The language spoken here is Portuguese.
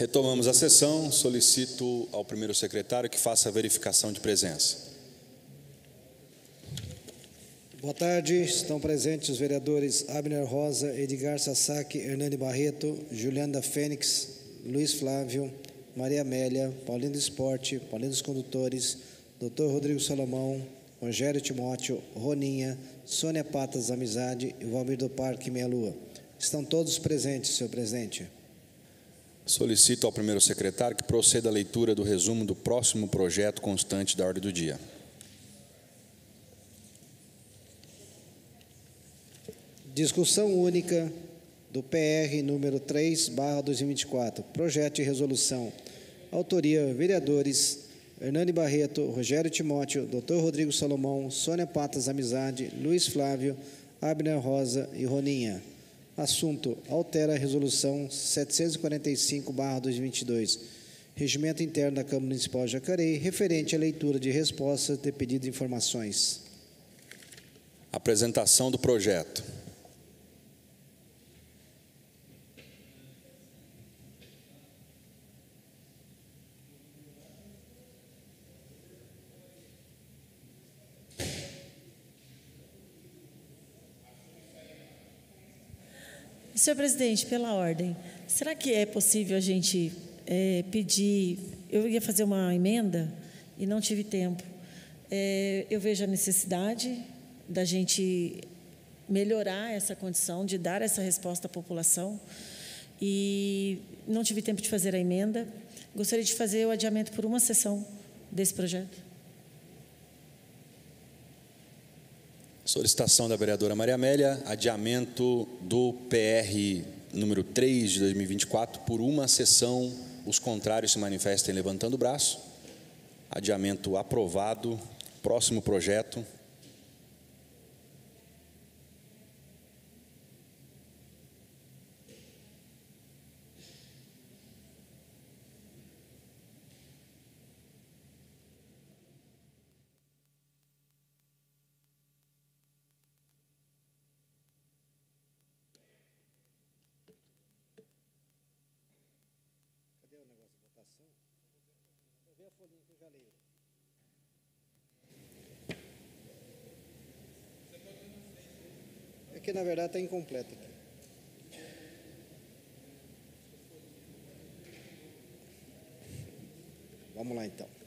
Retomamos a sessão. Solicito ao primeiro secretário que faça a verificação de presença. Boa tarde. Estão presentes os vereadores Abner Rosa, Edgar Sasaki, Hernani Barreto, Juliana Fênix, Luiz Flávio, Maria Amélia, Paulino do Esporte, Paulino dos Condutores, Dr. Rodrigo Salomão, Rogério Timóteo, Roninha, Sônia Patas Amizade e Valmir do Parque Meia Lua. Estão todos presentes, senhor presidente. Solicito ao primeiro secretário que proceda à leitura do resumo do próximo projeto constante da ordem do dia. Discussão única do PR número 3, barra 2024. Projeto de resolução. Autoria, vereadores Hernani Barreto, Rogério Timóteo, Dr. Rodrigo Salomão, Sônia Patas Amizade, Luiz Flávio, Abner Rosa e Roninha. Assunto: altera a resolução 745, barra 2022. Regimento interno da Câmara Municipal de Jacareí, referente à leitura de respostas de pedido de informações. Apresentação do projeto. Senhor presidente, pela ordem, será que é possível a gente é, pedir? Eu ia fazer uma emenda e não tive tempo. É, eu vejo a necessidade da gente melhorar essa condição, de dar essa resposta à população. E não tive tempo de fazer a emenda. Gostaria de fazer o adiamento por uma sessão desse projeto. Solicitação da vereadora Maria Amélia, adiamento do PR número 3 de 2024 por uma sessão. Os contrários se manifestem levantando o braço. Adiamento aprovado. Próximo projeto. É que na verdade está incompleta aqui. Vamos lá então.